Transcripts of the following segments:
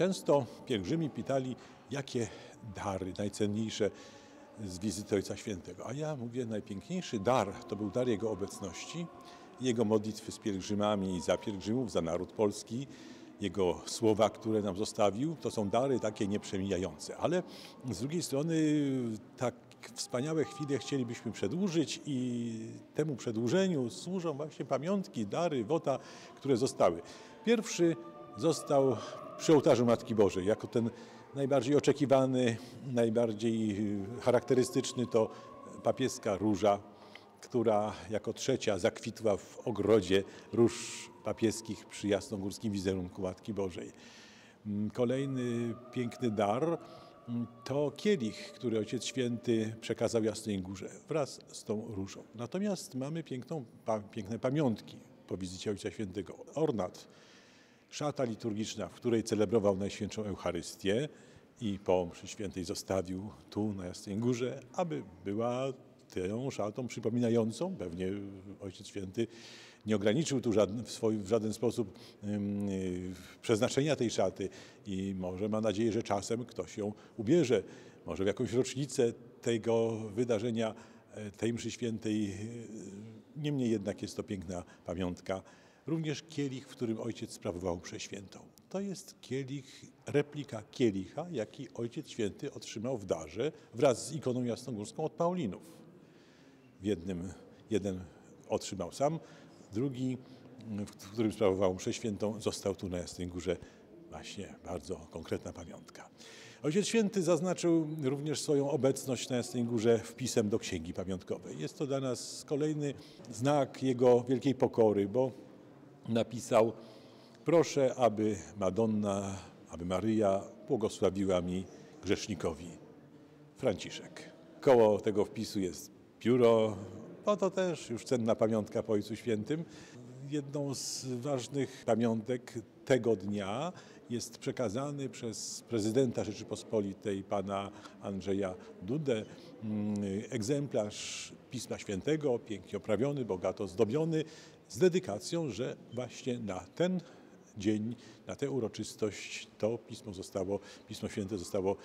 Często pielgrzymi pytali, jakie dary najcenniejsze z wizyty Ojca Świętego. A ja mówię, najpiękniejszy dar to był dar Jego obecności, Jego modlitwy z pielgrzymami i za pielgrzymów, za naród polski, Jego słowa, które nam zostawił. To są dary takie nieprzemijające. Ale z drugiej strony tak wspaniałe chwile chcielibyśmy przedłużyć i temu przedłużeniu służą właśnie pamiątki, dary, wota, które zostały. Pierwszy został przy ołtarzu Matki Bożej, jako ten najbardziej oczekiwany, najbardziej charakterystyczny to papieska róża, która jako trzecia zakwitła w ogrodzie róż papieskich przy jasnogórskim wizerunku Matki Bożej. Kolejny piękny dar to kielich, który Ojciec Święty przekazał Jasnej Górze wraz z tą różą. Natomiast mamy piękną, pa, piękne pamiątki po wizycie Ojca Świętego. Ornat, szata liturgiczna, w której celebrował Najświętszą Eucharystię i po mszy świętej zostawił tu na Jasnej Górze, aby była tą szatą przypominającą, pewnie Ojciec Święty nie ograniczył tu żaden, w, swój, w żaden sposób yy, przeznaczenia tej szaty i może ma nadzieję, że czasem ktoś ją ubierze, może w jakąś rocznicę tego wydarzenia, tej mszy świętej. Niemniej jednak jest to piękna pamiątka również kielich, w którym ojciec sprawował mszę świętą. To jest kielich, replika kielicha, jaki ojciec święty otrzymał w darze wraz z ikoną jasnogórską od Paulinów. W jednym, jeden otrzymał sam, drugi, w którym sprawował mszę świętą, został tu na Jasnej Górze właśnie bardzo konkretna pamiątka. Ojciec Święty zaznaczył również swoją obecność na Jasnej Górze wpisem do Księgi Pamiątkowej. Jest to dla nas kolejny znak jego wielkiej pokory, bo napisał proszę, aby Madonna, aby Maryja błogosławiła mi grzesznikowi Franciszek. Koło tego wpisu jest pióro, no to też już cenna pamiątka po Ojcu Świętym. Jedną z ważnych pamiątek tego dnia jest przekazany przez prezydenta Rzeczypospolitej, pana Andrzeja Dudę, egzemplarz Pisma Świętego, pięknie oprawiony, bogato zdobiony, z dedykacją, że właśnie na ten dzień, na tę uroczystość to Pismo zostało, Pismo Święte zostało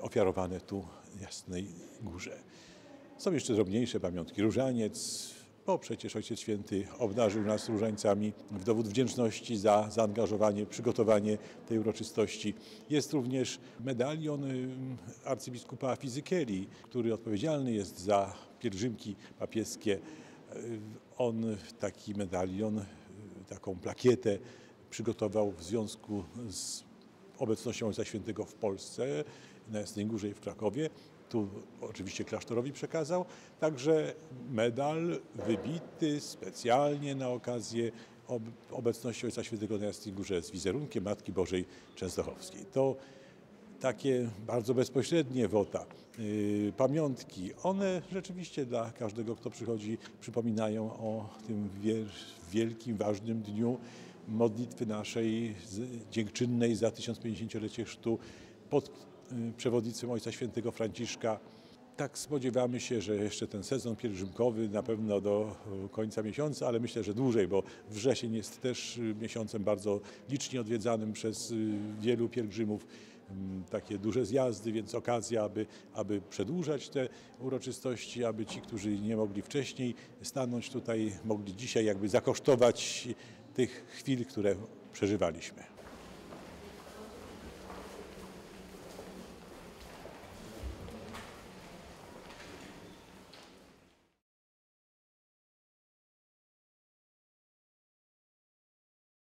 ofiarowane tu Jasnej Górze. Są jeszcze drobniejsze pamiątki. Różaniec, bo przecież Ojciec Święty obdarzył nas różańcami w dowód wdzięczności za zaangażowanie, przygotowanie tej uroczystości. Jest również medalion arcybiskupa Fizykieli, który odpowiedzialny jest za pielgrzymki papieskie. On taki medalion, taką plakietę przygotował w związku z obecnością Ojca Świętego w Polsce, na Jasnej Górze i w Krakowie. Tu oczywiście klasztorowi przekazał. Także medal wybity specjalnie na okazję obecności Ojca Świętego na Jasnej Górze z wizerunkiem Matki Bożej Częstochowskiej. To takie bardzo bezpośrednie wota, yy, pamiątki, one rzeczywiście dla każdego, kto przychodzi, przypominają o tym wielkim, ważnym dniu modlitwy naszej dziękczynnej za 1050-lecie chrztu pod przewodnictwem Ojca Świętego Franciszka. Tak spodziewamy się, że jeszcze ten sezon pielgrzymkowy na pewno do końca miesiąca, ale myślę, że dłużej, bo wrzesień jest też miesiącem bardzo licznie odwiedzanym przez wielu pielgrzymów. Takie duże zjazdy, więc okazja, aby, aby przedłużać te uroczystości, aby ci, którzy nie mogli wcześniej stanąć tutaj, mogli dzisiaj jakby zakosztować tych chwil, które przeżywaliśmy.